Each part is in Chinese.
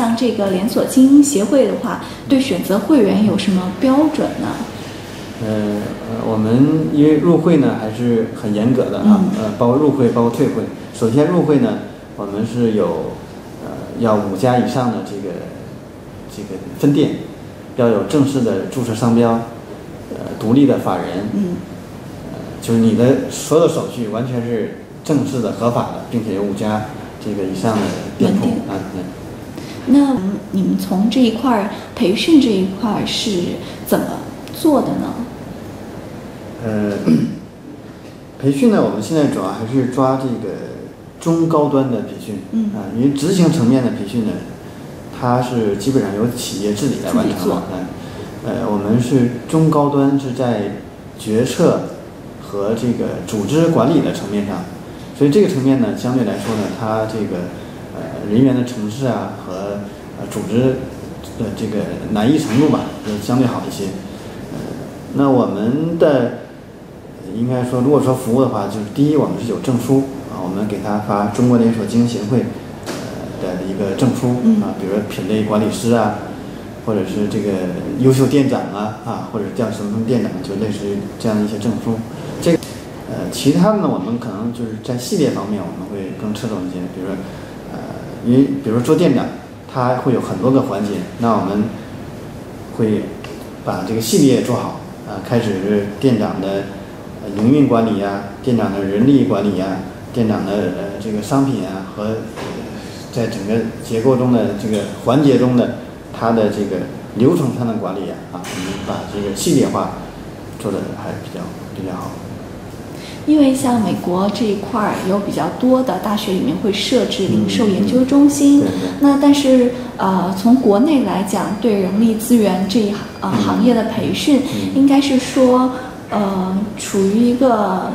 像这个连锁经营协会的话，对选择会员有什么标准呢？呃，我们因为入会呢还是很严格的啊，呃，包括入会，包括退会。首先入会呢，我们是有呃要五家以上的这个这个分店，要有正式的注册商标，呃，独立的法人，嗯，呃，就是你的所有的手续完全是正式的、合法的，并且有五家这个以上的店铺啊。那你们从这一块儿培训这一块儿是怎么做的呢？呃，培训呢，我们现在主要还是抓这个中高端的培训，嗯啊，因为执行层面的培训呢，它是基本上由企业治理来完成的，嗯，呃，我们是中高端是在决策和这个组织管理的层面上，所以这个层面呢，相对来说呢，它这个呃人员的层次啊和呃组织的这个难易程度吧，就相对好一些，呃，那我们的。应该说，如果说服务的话，就是第一，我们是有证书啊，我们给他发中国连锁经营协会呃的一个证书啊，比如说品类管理师啊，或者是这个优秀店长啊啊，或者叫什么什么店长，就类似于这样的一些证书。这呃，其他的呢，我们可能就是在系列方面我们会更侧重一些，比如说因为比如做店长，他会有很多个环节，那我们会把这个系列做好啊，开始店长的。营运管理呀，店长的人力管理呀，店长的呃这个商品啊和在整个结构中的这个环节中的它的这个流程上的管理呀啊，我们把这个系列化做的还比较比较好。因为像美国这一块儿有比较多的大学里面会设置零售研究中心，那但是呃从国内来讲，对人力资源这一呃行业的培训，应该是说。呃，处于一个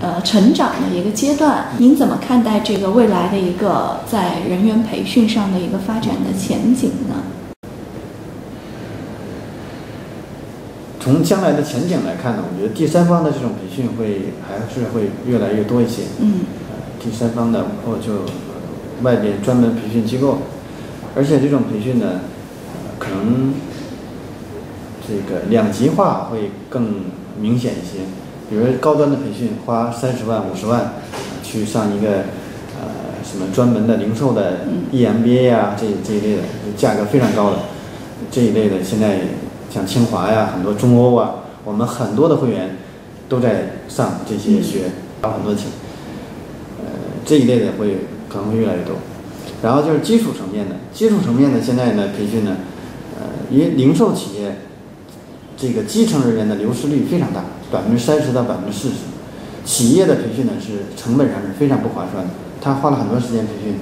呃成长的一个阶段，您怎么看待这个未来的一个在人员培训上的一个发展的前景呢？从将来的前景来看呢，我觉得第三方的这种培训会还是会越来越多一些。嗯，第三方的或就外边专门培训机构，而且这种培训呢，可能这个两极化会更。明显一些，比如高端的培训，花三十万、五十万去上一个呃什么专门的零售的 EMBA 呀，这这一类的，价格非常高的这一类的，现在像清华呀，很多中欧啊，我们很多的会员都在上这些学，花很多钱。呃，这一类的会可能会越来越多。然后就是基础层面的，基础层面的现在呢培训呢，呃，因为零售企业。这个基层人员的流失率非常大，百分之三十到百分之四十。企业的培训呢是成本上是非常不划算的，他花了很多时间培训，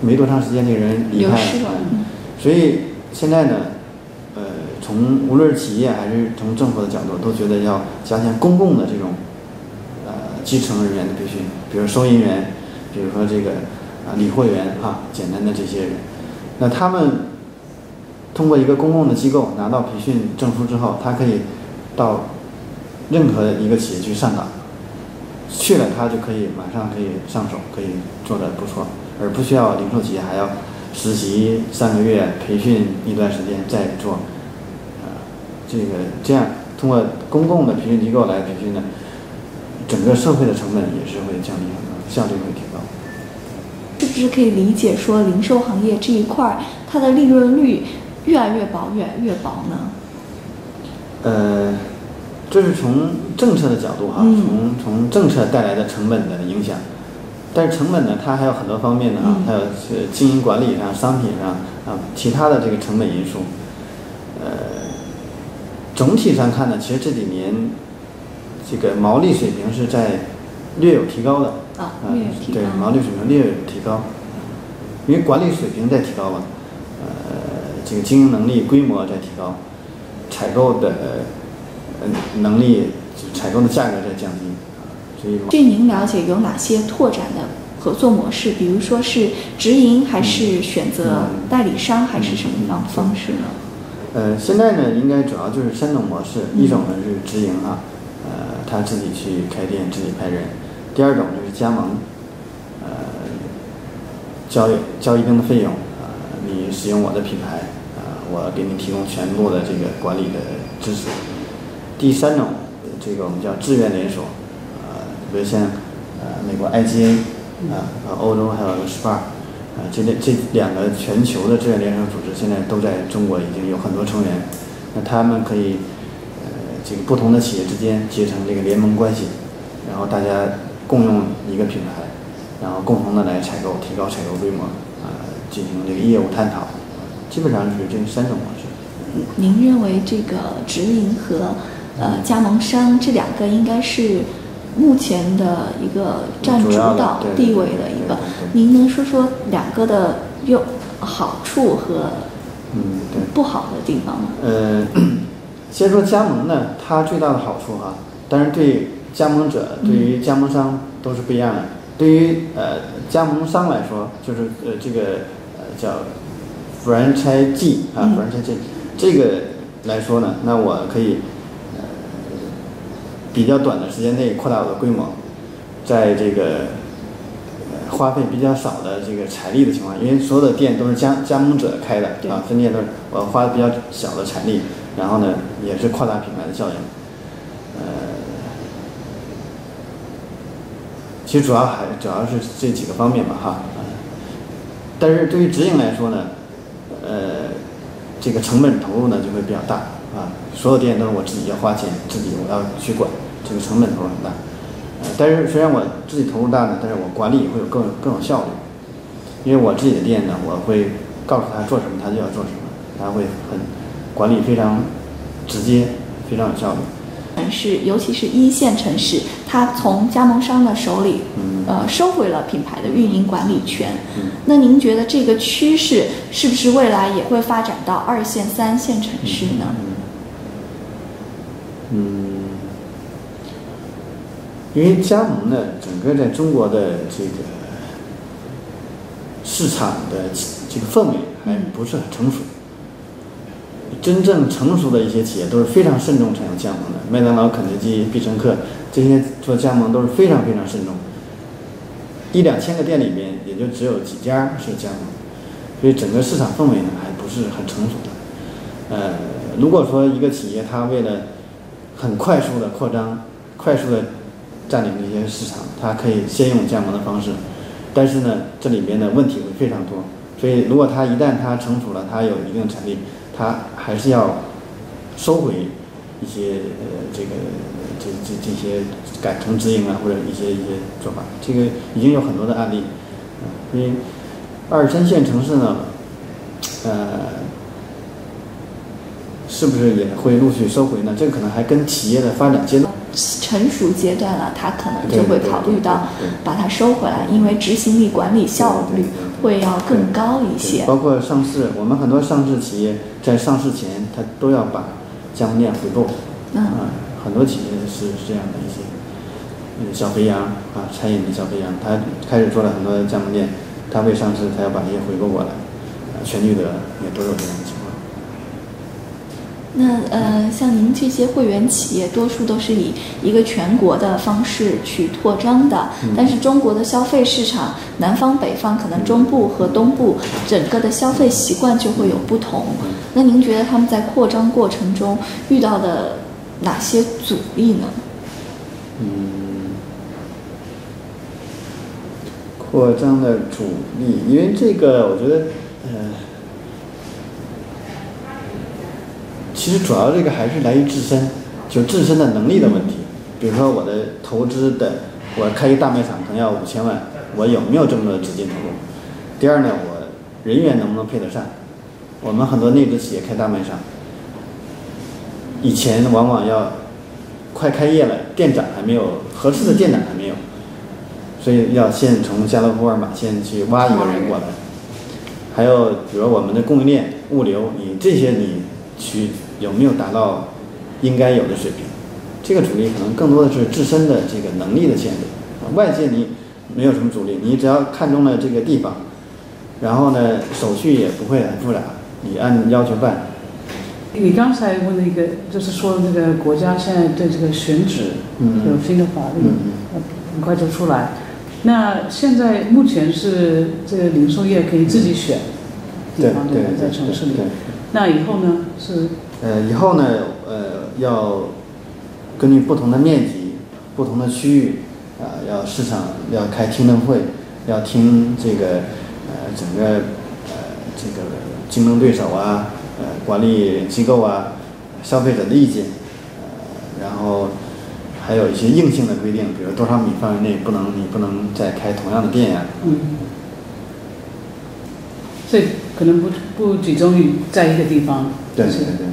没多长时间这个人离开了。所以现在呢，呃，从无论是企业还是从政府的角度，都觉得要加强公共的这种呃基层人员的培训，比如收银员，比如说这个啊理货员哈，简单的这些人，那他们。通过一个公共的机构拿到培训证书之后，他可以到任何一个企业去上岗，去了他就可以马上可以上手，可以做的不错，而不需要零售企业还要实习三个月，培训一段时间再做。啊，这个这样通过公共的培训机构来培训呢，整个社会的成本也是会降低很多，效率会提高。是不是可以理解说，零售行业这一块它的利润率？越来越薄，越来越薄呢？呃，这是从政策的角度哈，从从政策带来的成本的影响。但是成本呢，它还有很多方面的啊，还有是经营管理上、商品上啊，其他的这个成本因素。呃，总体上看呢，其实这几年这个毛利水平是在略有提高的啊，略有提高。对，毛利水平略有提高，因为管理水平在提高嘛。呃这个经营能力、规模在提高，采购的呃能力，采购的价格在降低，所以。据您了解，有哪些拓展的合作模式？比如说是直营，还是选择代理商，还是什么样的方式呢？呃，现在呢，应该主要就是三种模式，一种呢是直营啊，呃，他自己去开店，自己派人；第二种就是加盟，呃，交交一定的费用。呃你使用我的品牌，啊，我给你提供全部的这个管理的支持。第三种，这个我们叫志愿连锁，啊，比如像呃美国 IGA，啊，欧洲还有 SPAR 啊，这类这两个全球的志愿连锁组织现在都在中国已经有很多成员，那他们可以呃这个不同的企业之间结成这个联盟关系，然后大家共用一个品牌，然后共同的来采购，提高采购规模。呃进行这个业务探讨，基本上是这三种模式。您认为这个直营和呃加盟商这两个应该是目前的一个占主导地位的一个？您能说说两个的用好处和嗯不好的地方吗？呃，先说加盟呢，它最大的好处哈，但是对加盟者对于加盟商都是不一样的。对于呃加盟商来说，就是呃这个呃。叫 franchise 啊，franchise 这个来说呢，那我可以呃比较短的时间内扩大我的规模，在这个呃花费比较少的这个财力的情况，因为所有的店都是加加盟者开的啊，分店都是我花的比较小的财力，然后呢也是扩大品牌的效应，呃，其实主要还主要是这几个方面吧哈。但是对于直营来说呢，呃，这个成本投入呢就会比较大啊。所有店都是我自己要花钱，自己我要去管，这个成本投入很大。呃，但是虽然我自己投入大呢，但是我管理会有更更有效率，因为我自己的店呢，我会告诉他做什么，他就要做什么，他会很管理非常直接，非常有效率。城市，尤其是一线城市，他从加盟商的手里，呃，收回了品牌的运营管理权。那您觉得这个趋势是不是未来也会发展到二线、三线城市呢？因为加盟呢，整个在中国的这个市场的这个氛围还不是很成熟。真正成熟的一些企业都是非常慎重采用加盟的，麦当劳、肯德基、必胜客这些做加盟都是非常非常慎重。一两千个店里面也就只有几家是加盟，所以整个市场氛围呢还不是很成熟的。呃，如果说一个企业它为了很快速的扩张、快速的占领这些市场，它可以先用加盟的方式，但是呢这里面的问题会非常多。所以如果它一旦它成熟了，它有一定产力。它还是要收回一些呃，这个这这这些改成直营啊，或者一些一些做法，这个已经有很多的案例，因为二三线城市呢，呃，是不是也会陆续收回呢？这个可能还跟企业的发展阶段成熟阶段了，他可能就会考虑到把它收回来，因为执行力、管理效率。会要更高一些，包括上市，我们很多上市企业在上市前，他都要把加盟店回购。嗯，很多企业是这样的一些，嗯，小肥羊啊，餐饮的小肥羊，他开始做了很多加盟店，他为上市，他要把这些回购过来，全聚德也都有这样的。那呃，像您这些会员企业，多数都是以一个全国的方式去扩张的。但是中国的消费市场，南方、北方，可能中部和东部，整个的消费习惯就会有不同。那您觉得他们在扩张过程中遇到的哪些阻力呢？嗯，扩张的阻力，因为这个，我觉得，呃。其实主要这个还是来于自身，就自身的能力的问题。比如说我的投资的，我开一大卖场可能要五千万，我有没有这么多资金投入？第二呢，我人员能不能配得上？我们很多内资企业开大卖场，以前往往要快开业了，店长还没有合适的店长还没有，所以要先从家乐福、沃尔玛先去挖一个人过来。还有比如我们的供应链、物流，你这些你去。有没有达到应该有的水平？这个阻力可能更多的是自身的这个能力的限制。外界你没有什么阻力，你只要看中了这个地方，然后呢，手续也不会很复杂，你按要求办。你刚才问了一个，就是说那个国家现在对这个选址有新的法律，很快就出来。那现在目前是这个零售业可以自己选，地方，对吧？在城市里。那以后呢？是呃，以后呢，呃，要根据不同的面积、不同的区域，啊，要市场要开听证会，要听这个呃整个呃这个竞争对手啊、呃管理机构啊、消费者的意见，呃，然后还有一些硬性的规定，比如多少米范围内不能你不能再开同样的店呀。嗯。所以可能不不集中于在一个地方。对对对。